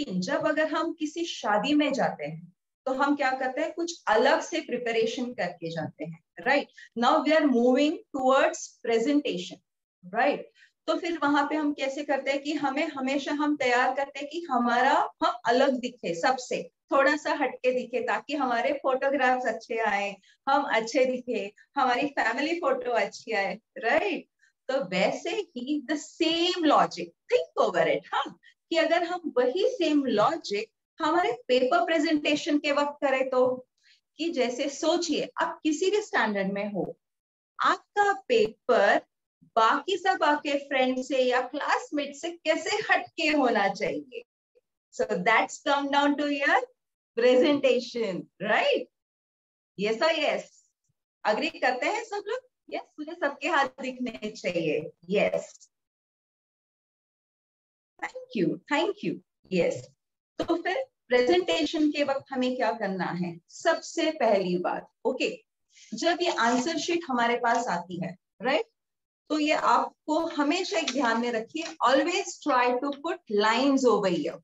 लेकिन जब अगर हम किसी शादी में जाते हैं तो हम क्या करते हैं? कुछ अलग से प्रिपरेशन करके जाते हैं right now we are moving towards presentation right तो फिर वहाँ पे हम कैसे करते हैं कि हमें हमेशा हम तैयार करते हैं कि हमारा हम अलग दिखे सबसे थोड़ा सा हटके दिखे ताकि हमारे फोटोग्राफ्स अच्छे आए, हम अच्छे दिखे, हमारी फैमिली फ़ोटो अच्छी आए राइट तो वैसे ही the same logic think over it हाँ? कि अगर हम वही सेम लॉजिक हमारे पेपर प्रेजेंटेशन के वक्त करें तो? कि जैसे सोचिए आप किसी भी स्टैंडर्ड में हो आपका पेपर बाकी सब आपके फ्रेंड से या क्लासमेट से कैसे हटके होना चाहिए? So that's come down to your presentation right yes और यस अग्री करते हैं सब लोग? यस yes, मुझे सबके हाथ दिखने चाहिए। Yes thank you thank you yes तो फिर प्रेजेंटेशन के वक्त हमें क्या करना है? सबसे पहली बात ओके okay, जब ये आंसर शीट हमारे पास आती है राइट तो ये आपको हमेशा एक ध्यान में रखिए always try to put lines over here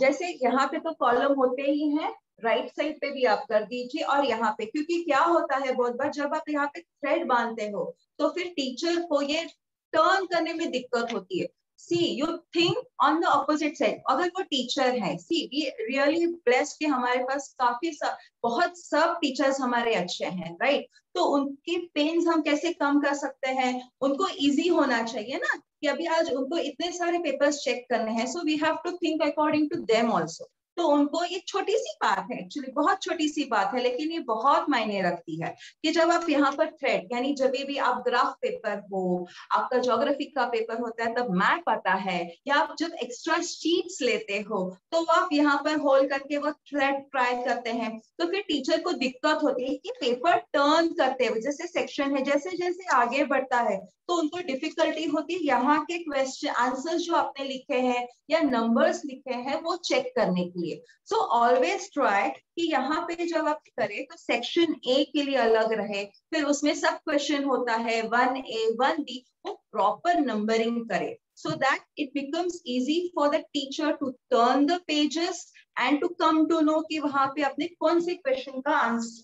जैसे यहाँ पे तो कॉलम होते ही हैं राइट साइड पे भी आप कर दीजिए और यहाँ पे क्योंकि क्या होता है बहुत बार जब आप यहाँ पे थ्रेड बांधते हो तो फिर टीचर को ये टर्न करने में दिक्कत होती है। See you think on the opposite side अगर वो टीचर है सी वी रियली ब्लेस्ड कि हमारे पास काफ़ी सब बहुत सब टीचर्स हमारे अच्छे हैं राइट तो उनके पेन्स हम कैसे कम कर सकते हैं? उनको इजी होना चाहिए ना कि अभी आज उनको इतने सारे पेपर्स चेक करने हैं so we have to think according to them also तो उनको ये छोटी सी बात है एक्चुअली बहुत छोटी सी बात है, लेकिन ये बहुत मायने रखती है कि जब आप यहाँ पर थ्रेड यानी जब भी आप ग्राफ पेपर हो, आपका जोग्राफी का पेपर होता है, तब मैप आता है, या आप जब एक्स्ट्रा शीट्स लेते हो तो आप यहाँ पर होल्ड करके वो थ्रेड ट्राई करते हैं। तो फिर टीचर को दिक्कत होती है कि पेपर टर्न करते हुए, जैसे सेक्शन है जैसे जैसे आगे बढ़ता है तो उनको डिफिकल्टी होती है यहाँ के क्वेश्चन आंसर जो आपने लिखे हैं, या नंबर्स लिखे हैं, वो चेक करने के। लिए। सो ऑलवेज ट्राई कि यहाँ पे जब आप करें तो सेक्शन ए के लिए अलग रहे। फिर उसमें सब क्वेश्चन होता है वन ए वन बी वो प्रॉपर नंबरिंग करे। So that it becomes easy for the teacher to turn the pages and to come to know कि वहाँ पे आपने कौन से क्वेश्चन का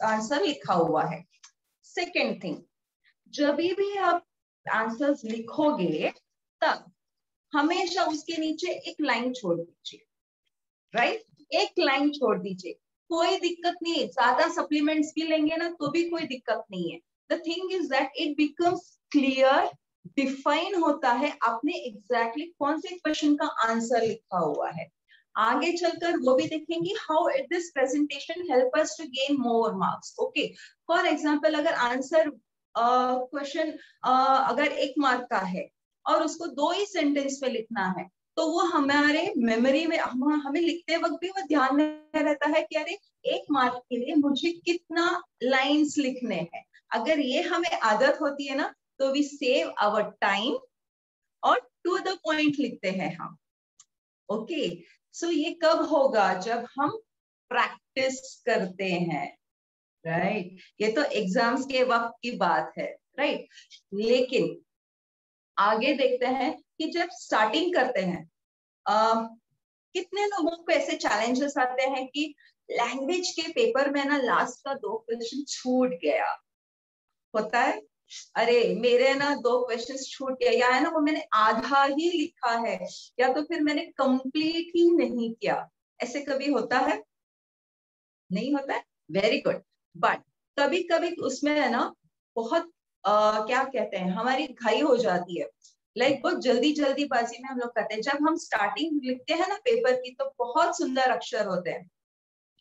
आंसर लिखा हुआ है। सेकेंड थिंग जब भी आप आंसर्स लिखोगे, तब हमेशा उसके नीचे एक लाइन छोड़ दीजिए। राइट एक लाइन छोड़ दीजिए। कोई दिक्कत नहीं। है ज़्यादा सप्लीमेंट्स भी लेंगे ना तो भी कोई दिक्कत नहीं है। The thing is that it becomes clear define होता है आपने एग्जैक्टली exactly कौन से क्वेश्चन का आंसर लिखा हुआ है। आगे चलकर वो भी देखेंगे how this presentation help us to gain more marks okay for example अगर आंसर क्वेश्चन uh, uh, अगर एक मार्क का है और उसको दो ही सेंटेंस में लिखना है तो वो हमारे मेमोरी में, हम हमें लिखते वक्त भी वो ध्यान में रहता है कि अरे, एक मार्क के लिए मुझे कितना लाइंस लिखने हैं। अगर ये हमें आदत होती है ना तो वी सेव आवर टाइम और टू द पॉइंट लिखते हैं हम। ओके सो ये कब होगा? जब हम प्रैक्टिस करते हैं। Right right? ये तो एग्ज़ाम्स के वक्त की बात है। Right right? लेकिन, आगे देखते हैं। कि जब स्टार्टिंग करते हैं आ, कितने लोगों को ऐसे चैलेंजेस आते हैं कि लैंग्वेज के पेपर में ना लास्ट का दो क्वेश्चन छूट गया। होता है? अरे मेरे ना दो क्वेश्चन छूट गया। या है ना वो मैंने आधा ही लिखा है या तो फिर मैंने कंप्लीट ही नहीं किया। ऐसे कभी होता है? नहीं होता है? वेरी गुड बट कभी कभी उसमें है ना बहुत आ, क्या कहते हैं हमारी घाई हो जाती है। लाइक like, बहुत जल्दी जल्दी बाजी में हम लोग करते हैं। जब हम स्टार्टिंग लिखते हैं ना पेपर की तो बहुत सुंदर अक्षर होते हैं।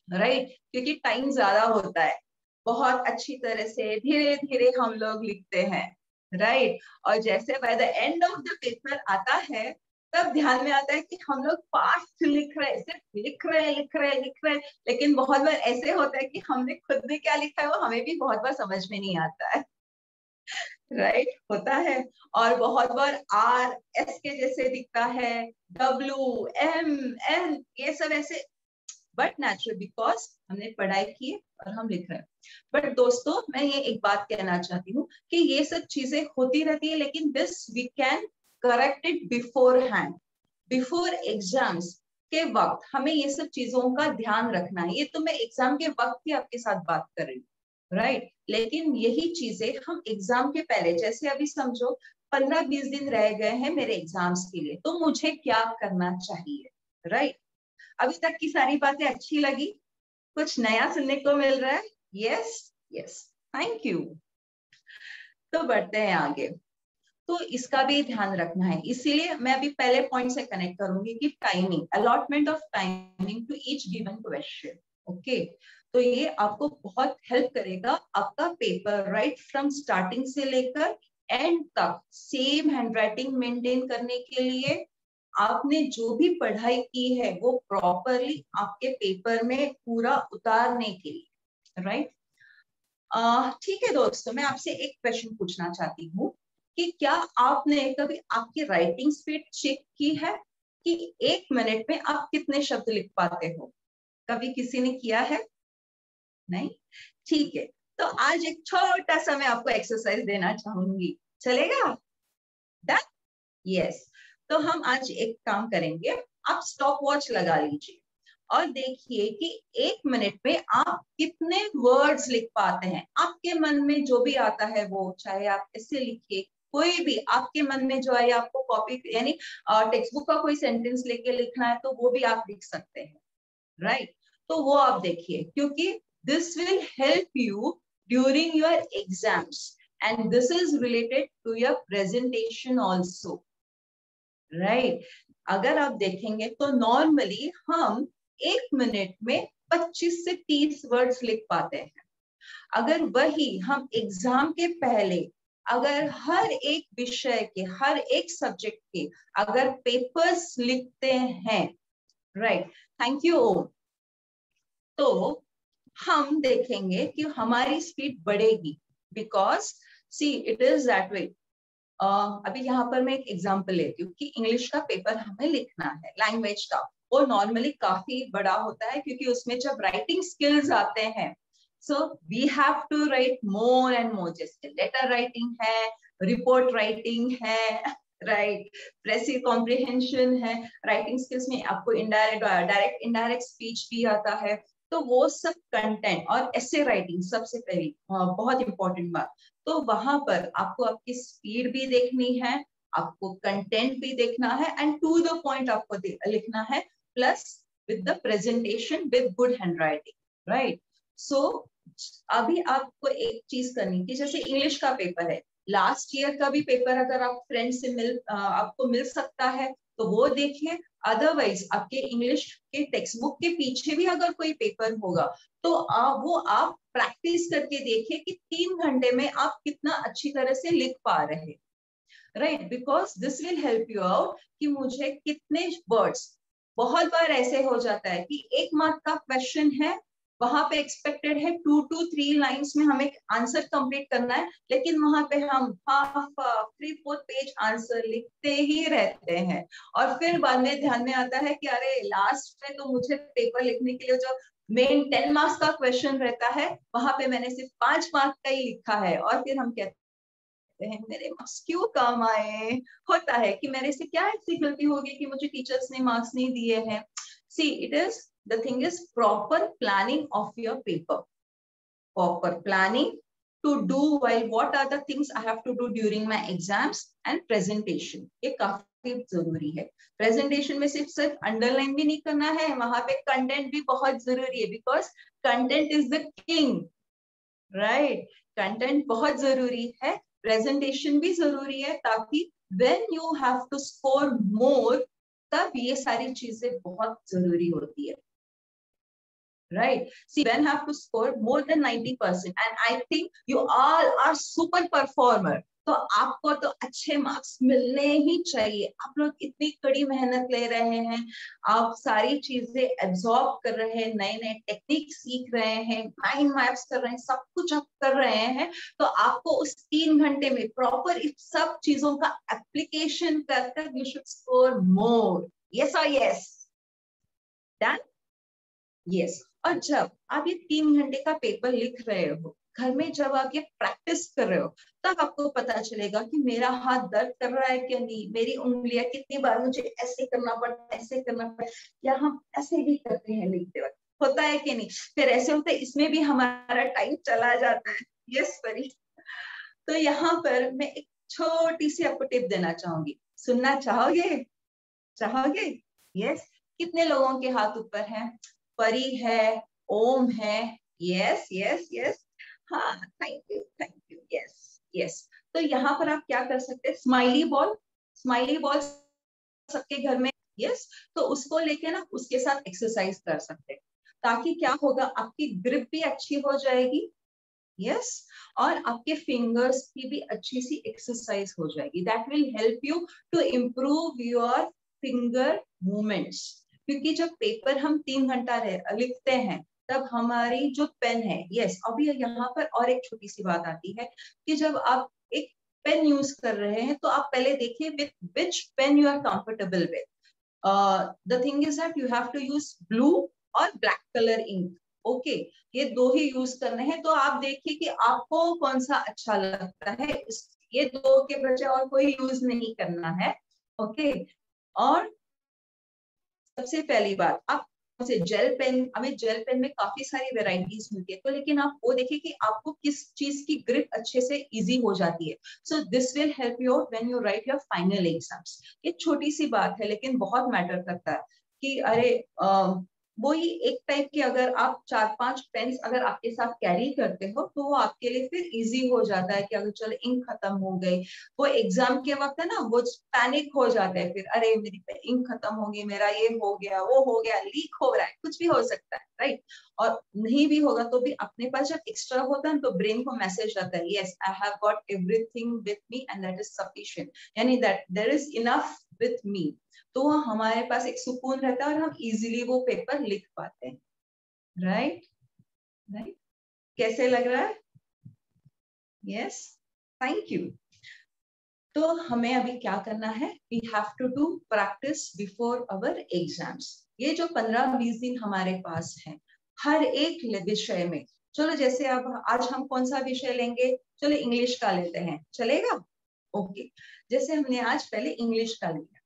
राइट? क्योंकि टाइम ज़्यादा होता है। बहुत अच्छी तरह से धीरे धीरे हम लोग लिखते हैं। राइट? और जैसे by the end of the paper आता है तब ध्यान में आता है कि हम लोग फास्ट लिख रहे हैं। सिर्फ़ लिख रहे हैं लिख रहे हैं लिख रहे लेकिन बहुत बार ऐसे होता है कि हमने खुद ने क्या लिखा है वो हमें भी बहुत बार समझ में नहीं आता है। राइट? होता है। और बहुत बार आर एस के जैसे दिखता है। डब्ल्यू एम एन ये सब ऐसे। बट नेचुरल बिकॉज़ हमने पढ़ाई की है और हम लिख रहे हैं। बट दोस्तों, मैं ये एक बात कहना चाहती हूँ कि ये सब चीज़ें होती रहती है, लेकिन this we can correct it beforehand before exams के वक्त हमें ये सब चीज़ों का ध्यान रखना है। ये तो मैं एग्ज़ाम के वक्त ही आपके साथ बात कर रही हूँ। राइट लेकिन यही चीज़ें हम एग्ज़ाम के पहले, जैसे अभी समझो, पंद्रह बीस दिन रह गए हैं मेरे एग्ज़ाम्स के लिए तो मुझे क्या करना चाहिए? राइट अभी तक की सारी बातें अच्छी लगी? कुछ नया सुनने को मिल रहा है? यस यस थैंक यू तो बढ़ते हैं आगे। तो इसका भी ध्यान रखना है। इसीलिए मैं अभी पहले पॉइंट से कनेक्ट करूँगी कि timing allotment of timing to each given question okay तो ये आपको बहुत हेल्प करेगा आपका पेपर राइट फ्रॉम स्टार्टिंग से लेकर एंड तक सेम हैंडराइटिंग मेंटेन करने के लिए आपने जो भी पढ़ाई की है, वो प्रॉपरली आपके पेपर में पूरा उतारने के लिए राइट ठीक है दोस्तों, मैं आपसे एक क्वेश्चन पूछना चाहती हूँ कि क्या आपने कभी आपकी राइटिंग स्पीड चेक की है कि एक मिनट में आप कितने शब्द लिख पाते हो? कभी किसी ने किया है? नहीं? ठीक है तो आज एक छोटा सा मैं आपको एक्सरसाइज देना चाहूँगी। चलेगा? डन यस तो हम आज एक काम करेंगे, आप स्टॉप वॉच लगा लीजिए और देखिए कि एक मिनट में आप कितने वर्ड्स लिख पाते हैं। आपके मन में जो भी आता है वो, चाहे आप ऐसे लिखिए, कोई भी आपके मन में जो है आपको कॉपी यानी टेक्स्ट बुक का कोई सेंटेंस लेके लिखना है तो वो भी आप लिख सकते हैं राइट तो वो आप देखिए, क्योंकि this will help you during your exams and this is related to your presentation also right अगर आप देखेंगे तो नॉर्मली हम एक मिनट में 25 से 30 वर्ड्स लिख पाते हैं। अगर वही हम एग्ज़ाम के पहले, अगर हर एक विषय के, हर एक सब्जेक्ट के अगर पेपर्स लिखते हैं। राइट थैंक यू ओम तो हम देखेंगे कि हमारी स्पीड बढ़ेगी। Because see it is that way अभी यहाँ पर मैं एक एग्ज़ाम्पल लेती हूँ कि इंग्लिश का पेपर हमें लिखना है लैंग्वेज का। वो नॉर्मली काफ़ी बड़ा होता है क्योंकि उसमें जब राइटिंग स्किल्स आते हैं so we have to write more and more जैसे लेटर राइटिंग है रिपोर्ट राइटिंग है राइट प्रेसिव कॉम्प्रिहेंशन है। राइटिंग स्किल्स में आपको इनडायरेक्ट डायरेक्ट इनडायरेक्ट स्पीच भी आता है। तो वो सब कंटेंट और ऐसे राइटिंग सबसे पहली बहुत इंपॉर्टेंट बात। तो वहाँ पर आपको आपकी स्पीड भी देखनी है, आपको कंटेंट भी देखना है एंड टू द पॉइंट आपको लिखना है plus with the presentation with good handwriting right so अभी आपको एक चीज़ करनी थी, जैसे इंग्लिश का पेपर है। लास्ट ईयर का भी पेपर अगर आप फ्रेंड से मिल आपको मिल सकता है तो वो देखिए। अदरवाइज़ आपके इंग्लिश के टेक्स्ट बुक के पीछे भी अगर कोई पेपर होगा तो आ, वो आप प्रैक्टिस करके देखिए कि तीन घंटे में आप कितना अच्छी तरह से लिख पा रहे right because this will help you out कि मुझे कितने वर्ड्स बहुत बार ऐसे हो जाता है कि एक मार्क का क्वेश्चन है वहाँ पे एक्सपेक्टेड है टू टू थ्री लाइंस में हमें आंसर कंप्लीट करना है, लेकिन वहाँ पे हम half three fourth page answer लिखते ही रहते हैं। और फिर बाद में ध्यान में आता है कि अरे लास्ट में तो मुझे पेपर लिखने के लिए जो मेन टेन मार्क्स का क्वेश्चन रहता है, वहाँ पे मैंने सिर्फ़ पाँच मार्क का ही लिखा है। और फिर हम कहते हैं, मेरे मार्क्स क्यों कम आए? होता है कि मेरे से क्या गलती होगी कि मुझे टीचर्स ने मार्क्स नहीं दिए हैं। See it is the thing is proper planning of your paper. Proper planning to do while what are the things I have to do during my exams and presentation. ये काफ़ी ज़रूरी है presentation में सिर्फ़ सिर्फ़ अंडरलाइन भी नहीं करना है वहाँ पे कंटेंट भी बहुत ज़रूरी है because content is the king right content बहुत ज़रूरी है प्रेजेंटेशन भी ज़रूरी है ताकि when you have to score more तब ये सारी चीज़ें बहुत ज़रूरी होती है right? See, Ben have to score more than 90%. And I think you all are super performer. तो आपको तो अच्छे मार्क्स मिलने ही चाहिए आप लोग इतनी कड़ी मेहनत ले रहे हैं आप सारी चीज़ें एब्जॉर्ब कर रहे हैं नए नए टेक्निक सीख रहे हैं माइंड मैप्स कर रहे हैं सब कुछ आप कर रहे हैं तो आपको उस तीन घंटे में प्रॉपर इस सब चीज़ों का एप्लीकेशन कर कर you should score more yes और यस डन यस और जब आप ये तीन घंटे का पेपर लिख रहे हो, घर में जब आप ये प्रैक्टिस कर रहे हो, तब आपको पता चलेगा कि मेरा हाथ दर्द कर रहा है कि नहीं, मेरी उंगलियाँ कितनी बार मुझे ऐसे करना पड़ता है, ऐसे करना पड़ता या हम ऐसे भी करते हैं लिखते वक्त। होता है कि नहीं? फिर ऐसे होते इसमें भी हमारा टाइम चला जाता है। यस परी तो यहाँ पर मैं एक छोटी सी आपको टिप देना चाहूँगी। सुनना चाहोगे? चाहोगे? यस कितने लोगों के हाथ ऊपर हैं? परी है, ओम है। यस यस यस हाँ thank you thank you yes yes तो यहाँ पर आप क्या कर सकते हैं? स्माइली बॉल स्माइली बॉल सबके घर में यस तो उसको लेके ना उसके साथ एक्सरसाइज कर सकते हैं। ताकि क्या होगा, आपकी ग्रिप भी अच्छी हो जाएगी यस? और आपके फिंगर्स की भी अच्छी सी एक्सरसाइज हो जाएगी। That will help you to improve your finger movements क्योंकि जब पेपर हम तीन घंटा लिखते हैं, तब हमारी जो पेन है यस अभी यहाँ पर और एक छोटी सी बात आती है कि जब आप एक पेन यूज़ कर रहे हैं तो आप पहले देखिए with which pen you are comfortable with the thing is that you have to use blue और ब्लैक कलर इंक ओके ये दो ही यूज़ करने हैं तो आप देखिए कि आपको कौन सा अच्छा लगता है ये दो के बजाय और कोई यूज़ नहीं करना है ओके okay? और सबसे पहली बात, आप से जेल पेन हमें जेल पेन में काफ़ी सारी वेराइटीज मिलती है। तो लेकिन आप वो देखिए कि आपको किस चीज़ की ग्रिप अच्छे से इजी हो जाती है। So this will help you when you write your final exams ये छोटी सी बात है, लेकिन बहुत मैटर करता है कि अरे वो ही एक टाइप के अगर आप चार पाँच पेन्स अगर आपके साथ कैरी करते हो तो वो आपके लिए फिर इजी हो जाता है कि अगर चलो इंक खत्म हो गई, वो एग्ज़ाम के वक्त है ना, वो पैनिक हो जाता है फिर, अरे मेरी इंक खत्म होगी मेरा ये हो गया, वो हो गया लीक हो रहा है, कुछ भी हो सकता है। राइट और नहीं भी होगा तो भी अपने पास जब एक्स्ट्रा होता है तो ब्रेन को मैसेज आता है yes I have got everything with me and that is sufficient यानी that there is enough with me तो हमारे पास एक सुकून रहता है और हम इजीली वो पेपर लिख पाते हैं। राइट राइट कैसे लग रहा है? यस थैंक यू तो हमें अभी क्या करना है? We have to do practice before our exams ये जो पंद्रह बीस दिन हमारे पास है, हर एक विषय में। चलो जैसे अब आज हम कौन सा विषय लेंगे? चलो इंग्लिश का लेते हैं। चलेगा? ओके। okay. जैसे हमने आज पहले इंग्लिश का लिया।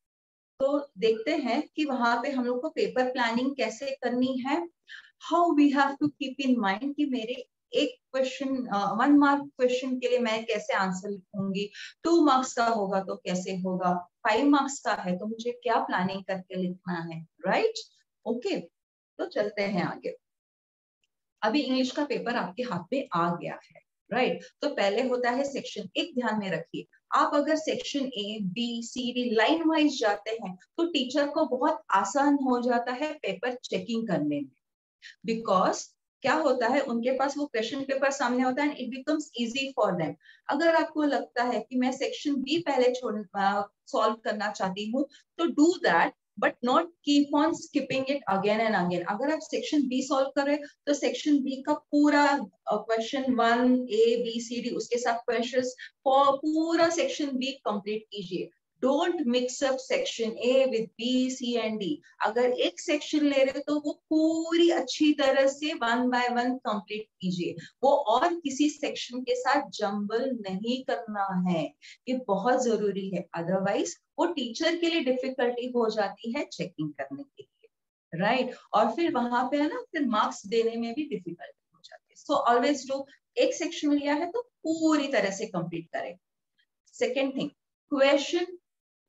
तो देखते हैं कि वहाँ पे हम लोग को पेपर प्लानिंग कैसे करनी है। How we have to keep in mind कि मेरे एक क्वेश्चन वन मार्क क्वेश्चन के लिए मैं कैसे आंसर लिखूँगी? टू मार्क्स का होगा तो कैसे होगा? फाइव मार्क्स का है तो मुझे क्या प्लानिंग करके लिखना है? Right right? Okay okay. तो चलते हैं आगे। अभी इंग्लिश का पेपर आपके हाथ में आ गया है। Right right? तो पहले होता है सेक्शन एक ध्यान में रखिए। आप अगर section A B C D line wise जाते हैं तो टीचर को बहुत आसान हो जाता है पेपर चेकिंग करने में। बिकॉज़ क्या होता है, उनके पास वो क्वेश्चन पेपर सामने होता है it becomes easy for them अगर आपको लगता है कि मैं सेक्शन बी पहले सॉल्व करना चाहती हूँ तो do that but not keep on skipping it again and again अगर आप सेक्शन बी सॉल्व कर रहे तो सेक्शन बी का पूरा question one A B C D उसके साथ क्वेश्चन पूरा सेक्शन बी कंप्लीट कीजिए। Don't mix up section A with B C and D अगर एक सेक्शन ले रहे हो तो वो पूरी अच्छी तरह से वन बाय वन कंप्लीट कीजिए। वो और किसी सेक्शन के साथ जंबल नहीं करना है। ये बहुत ज़रूरी है। अदरवाइज़ वो टीचर के लिए डिफिकल्टी हो जाती है चेकिंग करने के लिए। Right right? और फिर वहाँ पे है ना, फिर मार्क्स देने में भी डिफिकल्टी हो जाती है। सो ऑलवेज डू एक सेक्शन लिया है तो पूरी तरह से कंप्लीट करें। सेकेंड थिंग क्वेश्चन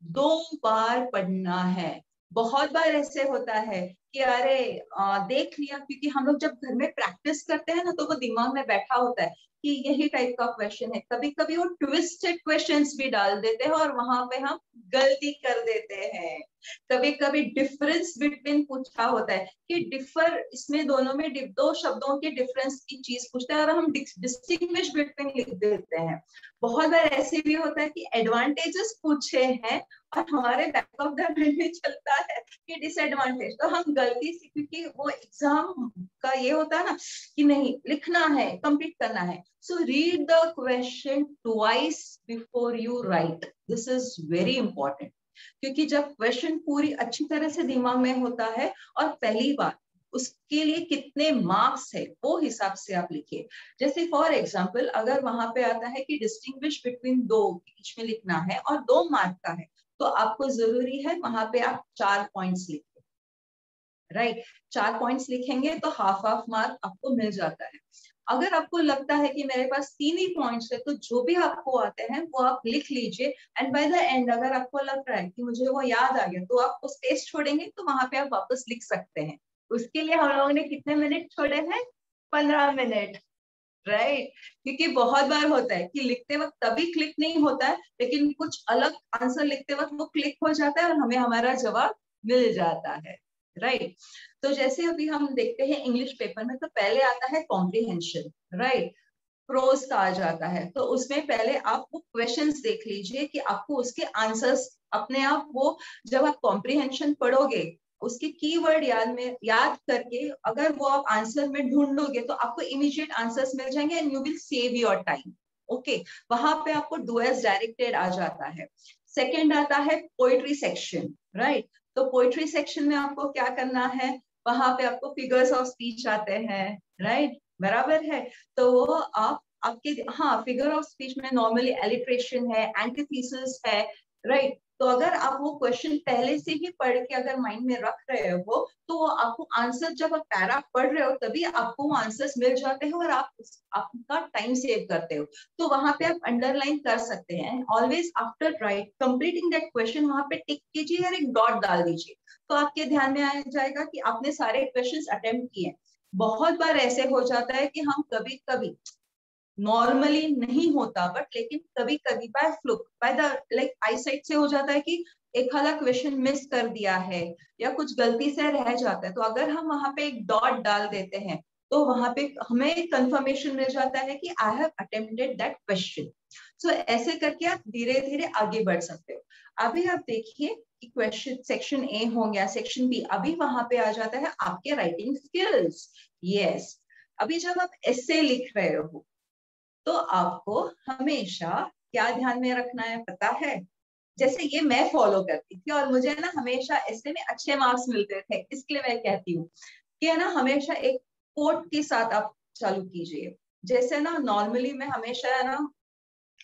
दो बार पढ़ना है। बहुत बार ऐसे होता है कि अरे देख लिया, क्योंकि हम लोग जब घर में प्रैक्टिस करते हैं ना तो वो दिमाग में बैठा होता है। कि यही टाइप का क्वेश्चन है। कभी कभी वो ट्विस्टेड क्वेश्चंस भी डाल देते हैं और वहाँ पे हम गलती कर देते हैं। कभी कभी डिफरेंस बिटवीन पूछा होता है कि डिफर इसमें दोनों में दो शब्दों के डिफरेंस की चीज़ पूछते हैं और हम डिस्टिंग्विश बिटवीन लिख देते हैं। बहुत बार ऐसे भी होता है कि एडवांटेजेस पूछे हैं और हमारे बैक ऑफ़ द माइंड में चलता है कि डिसएडवांटेज तो हम गलती से, क्योंकि वो एग्ज़ाम का ये होता है ना कि नहीं, लिखना है कंप्लीट करना है। So read the question twice before you write this is very important क्योंकि जब क्वेश्चन पूरी अच्छी तरह से दिमाग में होता है और पहली बार, उसके लिए कितने मार्क्स है, वो हिसाब से आप लिखिए। जैसे फॉर एग्ज़ाम्पल अगर वहाँ पे आता है कि डिस्टिंग्विश बिटवीन दो, बीच में लिखना है और दो मार्क का है तो आपको ज़रूरी है वहाँ पे आप चार पॉइंट्स लिखिए राइट right? चार पॉइंट्स लिखेंगे तो हाफ़ हाफ़ मार्क आपको मिल जाता है। अगर आपको लगता है कि मेरे पास तीन ही पॉइंट्स है तो जो भी आपको आते हैं, वो आप लिख लीजिए। एंड बाय द एंड अगर आपको लग रहा है कि मुझे वो याद आ गया तो आप उस स्पेस छोड़ेंगे तो वहाँ पे आप वापस लिख सकते हैं। उसके लिए हम लोगों ने कितने मिनट छोड़े हैं? पंद्रह मिनट राइट क्योंकि बहुत बार होता है कि लिखते वक्त तभी क्लिक नहीं होता है, लेकिन कुछ अलग आंसर लिखते वक्त वो क्लिक हो जाता है और हमें हमारा जवाब मिल जाता है। राइट तो जैसे अभी हम देखते हैं इंग्लिश पेपर में तो पहले आता है कॉम्प्रीहेंशन राइट प्रोज का आ जाता है तो उसमें पहले आप वो क्वेश्चन देख लीजिए कि आपको उसके आंसर्स अपने आप वो जब आप कॉम्प्रीहेंशन पढ़ोगे उसके कीवर्ड याद में, याद करके अगर वो आप आंसर में ढूंढोगे तो आपको इमीडिएट आंसर्स मिल जाएँगे and you will save your time okay वहाँ पे आपको डू एस डायरेक्टेड आ जाता है. सेकेंड आता है पोइट्री सेक्शन राइट तो पोइट्री सेक्शन में आपको क्या करना है? वहाँ पे आपको फिगर्स ऑफ़ स्पीच आते हैं राइट बराबर है? तो वो आप, आपके हाँ फिगर ऑफ़ स्पीच में नॉर्मली एलिट्रेशन है एंटीथीसिस है राइट तो अगर आप वो क्वेश्चन पहले से ही पढ़ के अगर माइंड में रख रहे हो तो आपको आंसर जब आप पैरा पढ़ रहे हो, तभी आपको वो आंसर्स मिल जाते हैं और आप आपका टाइम सेव करते हो। तो वहाँ पे आप अंडरलाइन कर सकते हैं। Always after right completing that question वहाँ पे टिक कीजिए और एक डॉट डाल दीजिए। तो आपके ध्यान में आ जाएगा कि आपने सारे क्वेश्चन अटेम्प्ट किए बहुत बार ऐसे हो जाता है कि हम कभी कभी नॉर्मली नहीं होता बट लेकिन कभी कभी by fluke by the like I side से हो जाता है कि एक आधा क्वेश्चन मिस कर दिया है या कुछ गलती से रह जाता है। तो अगर हम वहाँ पे एक डॉट डाल देते हैं तो वहाँ पे हमें कंफर्मेशन मिल जाता है कि I have attempted that question so ऐसे करके आप धीरे धीरे आगे बढ़ सकते हो। अभी आप देखिए कि क्वेश्चन सेक्शन ए हो गया सेक्शन बी अभी वहाँ पे आ जाता है आपके राइटिंग स्किल्स यस अभी जब आप ऐसे लिख रहे हो तो आपको हमेशा क्या ध्यान में रखना है पता है? जैसे ये मैं फॉलो करती थी और मुझे ना हमेशा ऐसे में अच्छे मार्क्स मिलते थे, इसके लिए मैं कहती हूँ कि है ना हमेशा एक कोट के साथ आप चालू कीजिए। जैसे ना नॉर्मली मैं हमेशा है ना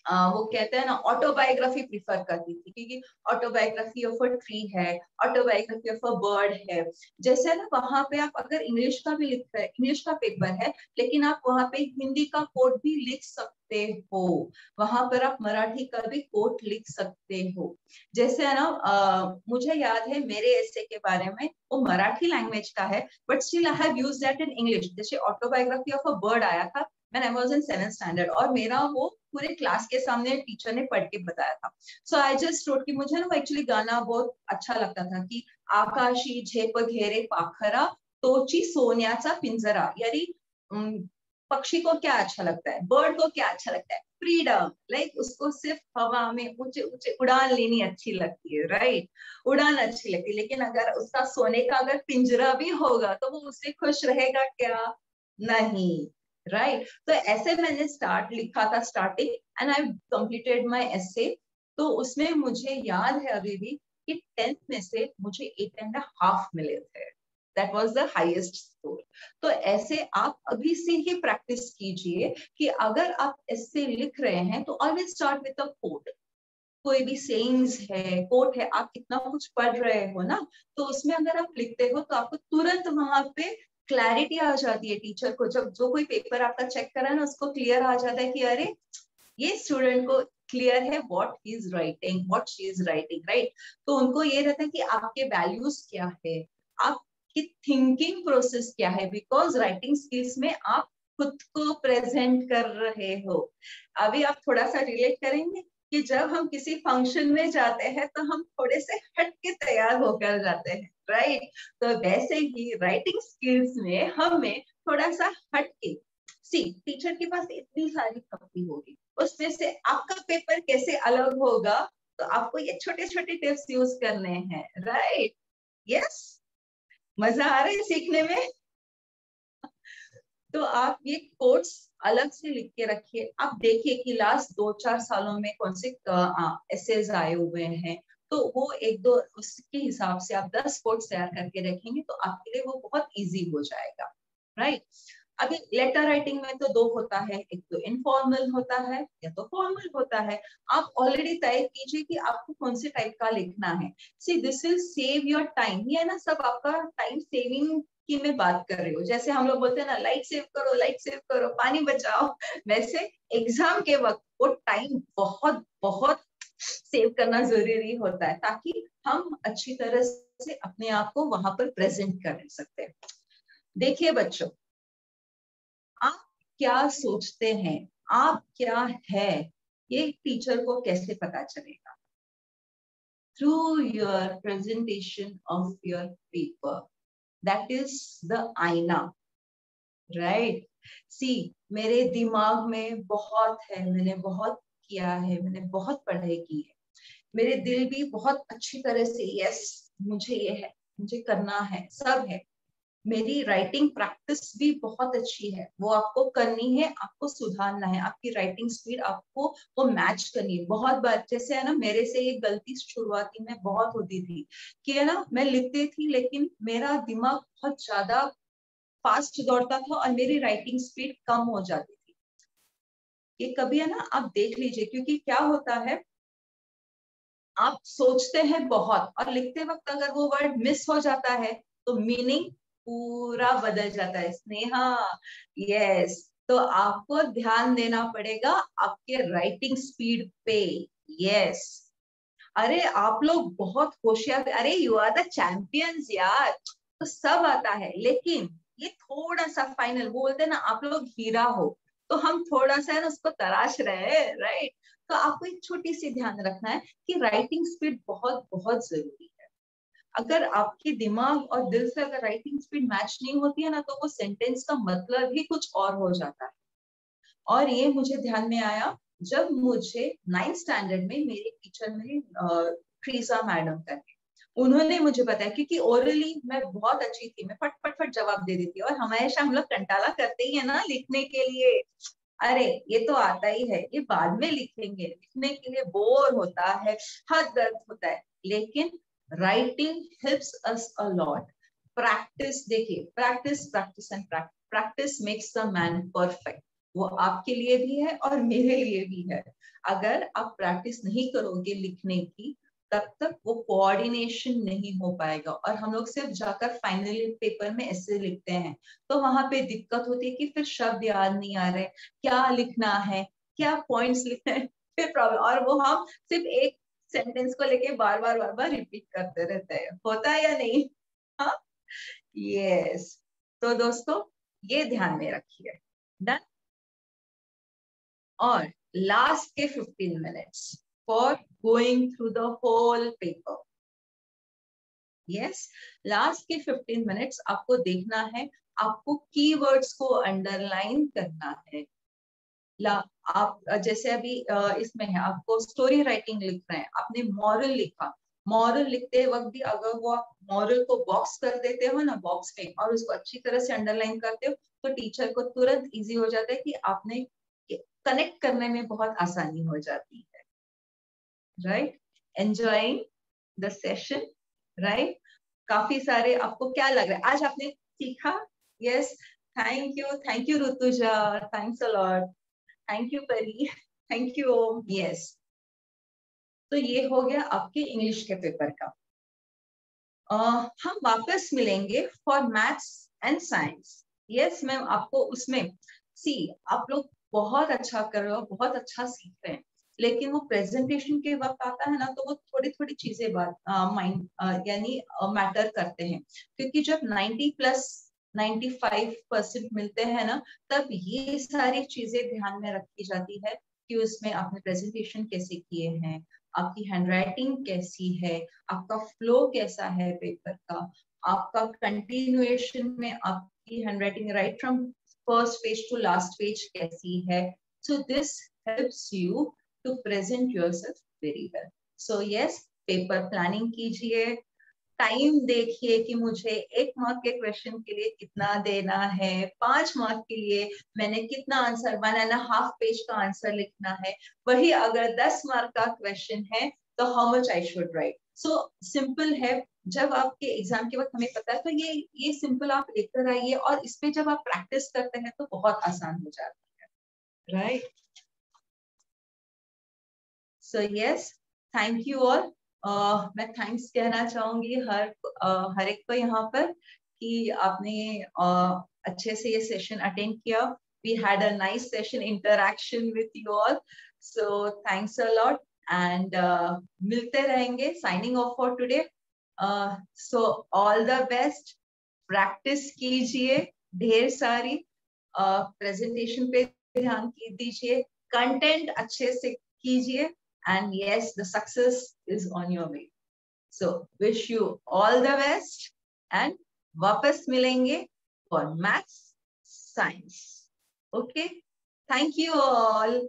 वो कहते हैं ना ऑटोबायोग्राफी प्रिफर करती थी क्योंकि ऑटोबायोग्राफी ऑफ़ अ ट्री है ऑटोबायोग्राफी ऑफ़ अ बर्ड है। जैसे ना, वहाँ पे आप अगर इंग्लिश का भी लिख रहे इंग्लिश का पेपर है, लेकिन आप वहाँ पे हिंदी का कोड भी लिख सकते हो। वहाँ पर आप मराठी का भी कोट लिख सकते हो। जैसे है ना मुझे याद है मेरे ऐसे के बारे में, वो मराठी लैंग्वेज का है but still I have use that in English जैसे ऑटोबायोग्राफी ऑफ़ अ बर्ड आया था man I was in seven standard और मेरा वो पूरे क्लास के सामने टीचर ने पढ़ के बताया था। सो आई जस्ट रोट की मुझे ना एक्चुअली गाना बहुत अच्छा लगता था कि आकाशी झेप घेरे पाखरा, तोची सोन्याचा पिंजरा। यानी पक्षी को क्या अच्छा लगता है? बर्ड को क्या अच्छा लगता है? फ्रीडम लाइक उसको सिर्फ़ हवा में ऊँचे ऊँचे उड़ान लेनी अच्छी लगती है राइट उड़ान अच्छी लगती है। लेकिन अगर उसका सोने का अगर पिंजरा भी होगा तो वो उससे खुश रहेगा क्या? नहीं। राइट तो ऐसे मैंने स्टार्ट लिखा था starting and I completed my essay तो उसमें मुझे याद है अभी भी कि टेंथ में से मुझे एट एंड हाफ़ मिले थे. That was the highest score तो ऐसे आप अभी से ही प्रैक्टिस कीजिए कि अगर आप ऐसे लिख रहे हैं तो always start with a quote कोई भी सेइंग्स है कोट है, आप इतना कुछ पढ़ रहे हो ना तो उसमें अगर आप लिखते हो तो आपको तुरंत वहाँ पे क्लैरिटी आ जाती है टीचर को। जब जो कोई पेपर आपका चेक करा ना, उसको क्लियर आ जाता है कि अरे, ये स्टूडेंट को क्लियर है what is writing what she is writing right तो उनको ये रहता है कि आपके वैल्यूज़ क्या है? आपकी थिंकिंग प्रोसेस क्या है? बिकॉज़ राइटिंग स्किल्स में आप खुद को प्रेजेंट कर रहे हो। अभी आप थोड़ा सा रिलेट करेंगे? कि जब हम किसी फ़ंक्शन में जाते हैं तो हम थोड़े से हट के तैयार होकर जाते हैं राइट तो वैसे ही राइटिंग स्किल्स में हमें थोड़ा सा हट के सी टीचर के पास इतनी सारी कॉपी होगी, उसमें से आपका पेपर कैसे अलग होगा तो आपको ये छोटे छोटे टिप्स यूज़ करने हैं राइट यस मज़ा आ रहा है सीखने में? तो आप ये कोट्स अलग से लिख के रखिए। आप देखिए कि लास्ट दो चार सालों में कौन से एसेज आए हुए हैं। तो वो एक दो, उसके हिसाब से आप दस कोट्स तैयार करके रखेंगे तो आपके लिए वो बहुत इजी हो जाएगा। राइट अभी लेटर राइटिंग में तो दो होता है। एक तो इनफॉर्मल होता है, या तो फॉर्मल होता है। आप ऑलरेडी तय कीजिए कि आपको कौन से टाइप का लिखना है। See this will save your time ये ना, सब आपका टाइम सेविंग की मैं बात कर रही हूँ। जैसे हम लोग बोलते हैं ना लाइट सेव करो लाइट सेव करो, पानी बचाओ। वैसे एग्ज़ाम के वक्त वो टाइम बहुत बहुत सेव करना ज़रूरी होता है, ताकि हम अच्छी तरह से अपने आप को वहाँ पर प्रेजेंट कर सकते देखिए बच्चों, आप क्या सोचते हैं? आप क्या है? ये टीचर को कैसे पता चलेगा? Through your presentation of your paper that is the आईना राइट सी मेरे दिमाग में बहुत है, मैंने बहुत किया है, मैंने बहुत पढ़ाई की है। मेरे दिल भी बहुत अच्छी तरह से यस मुझे ये है, मुझे करना है, सब है। मेरी राइटिंग प्रैक्टिस भी बहुत अच्छी है। वो आपको करनी है, आपको सुधारना है। आपकी राइटिंग स्पीड आपको, वो मैच करनी है। बहुत बार जैसे है ना, मेरे से ये गलती शुरुआती में बहुत होती थी कि है ना, मैं लिखती थी लेकिन मेरा दिमाग बहुत ज़्यादा फास्ट दौड़ता था और मेरी राइटिंग स्पीड कम हो जाती थी। ये कभी है ना, आप देख लीजिए क्योंकि क्या होता है, आप सोचते हैं बहुत और लिखते वक्त अगर वो वर्ड मिस हो जाता है तो मीनिंग पूरा बदल जाता है। स्नेहा यस तो आपको ध्यान देना पड़ेगा आपके राइटिंग स्पीड पे। यस अरे, आप लोग बहुत होशियार अरे यू आर द चैंपियंस यार। तो सब आता है, लेकिन ये थोड़ा सा फाइनल वो बोलते ना, आप लोग हीरा हो तो हम थोड़ा सा है ना, उसको तराश रहे हैं राइट तो आपको एक छोटी सी ध्यान रखना है कि राइटिंग स्पीड बहुत बहुत ज़रूरी है। अगर आपके दिमाग और दिल से अगर राइटिंग स्पीड मैच नहीं होती है ना तो वो सेंटेंस का मतलब ही कुछ और हो जाता है। और ये मुझे ध्यान में आया, जब मुझे नाइन्थ स्टैंडर्ड में मेरी टीचर मेरी ट्रीजा मैडम करके, उन्होंने मुझे बताया, क्योंकि ओरली मैं बहुत अच्छी थी, मैं फट फट फट जवाब दे देती और हमेशा हम लोग कंटाला करते ही है ना लिखने के लिए। अरे, ये तो आता ही है, ये बाद में लिखेंगे, लिखने के लिए बोर होता है, हद दर्द होता है। लेकिन writing helps us a lot practice देखिए practice practice and practice makes the man perfect वो आपके लिए भी है और मेरे लिए भी है। अगर आप प्रैक्टिस नहीं करोगे लिखने की, तब तक वो कोऑर्डिनेशन नहीं हो पाएगा। और हम लोग सिर्फ़ जाकर फाइनल पेपर में ऐसे लिखते हैं। तो वहाँ पे दिक्कत होती है कि फिर शब्द याद नहीं आ रहे। क्या लिखना है? क्या पॉइंट्स लिखना है? फिर प्रॉब्लम और वो हम सिर्फ़ एक सेंटेंस को लेके बार बार बार बार रिपीट करते रहते हैं। होता है या नहीं? हाँ? यस तो दोस्तों, ये ध्यान में रखिए। डन और लास्ट के 15 minutes for going through the whole paper yes last के 15 मिनट्स आपको देखना है, आपको कीवर्ड्स को अंडरलाइन करना है। आप जैसे अभी इसमें है, आपको स्टोरी राइटिंग लिख रहे हैं, आपने मॉरल लिखा। मॉरल लिखते वक्त भी अगर वो आप मॉरल को बॉक्स कर देते हो ना बॉक्स में, और उसको अच्छी तरह से अंडरलाइन करते हो तो टीचर को तुरंत इजी हो जाता है कि आपने कनेक्ट करने में बहुत आसानी हो जाती है। Right enjoying the session right काफ़ी सारे आपको क्या लग रहा है? आज आपने सीखा? Yes thank you thank you Rituja thanks a lot thank you Pari thank you Om yes तो ये हो गया आपके इंग्लिश के पेपर का। uh, हम वापस मिलेंगे for maths and science yes ma'am आपको उसमें सी आप लोग बहुत अच्छा कर रहे हो बहुत अच्छा सीख रहे हैं। लेकिन वो प्रेजेंटेशन के वक्त आता है ना तो वो थोड़ी थोड़ी चीज़ें बात माइंड यानी मैटर करते हैं। क्योंकि जब 90 प्लस 95 परसेंट मिलते हैं ना, तब ये सारी चीज़ें ध्यान में रखी जाती है कि उसमें आपने प्रेजेंटेशन कैसे किए हैं, आपकी हैंडराइटिंग कैसी है, आपका फ्लो कैसा है पेपर का, आपका कंटिन्यूएशन में आपकी handwriting right from first page to last page कैसी है। So this helps you to present yourself very well so yes paper planning कीजिए टाइम देखिए कि मुझे एक मार्क के क्वेश्चन के लिए कितना देना है, पाँच मार्क के लिए मैंने कितना answer one and half page का आंसर लिखना है। वही अगर दस मार्क का क्वेश्चन है तो how much I should write so simple है। जब आपके एग्ज़ाम के वक्त हमें पता है तो ये ये सिंपल आप लेकर आइए और इस पे जब आप प्रैक्टिस करते हैं तो बहुत आसान हो जाता है। Right so yes thank you और मैं थैंक्स कहना चाहूँगी हर uh, हर एक को यहाँ पर कि आपने uh, अच्छे से ये सेशन अटेंड किया। We had a nice session interaction with you all so thanks a lot and मिलते रहेंगे। Signing off for today so all the best practice कीजिए ढेर सारी। प्रेजेंटेशन uh, पे ध्यान दीजिए कंटेंट अच्छे से कीजिए। and yes the success is on your way so wish you all the best and वापस मिलेंगे for maths science okay thank you all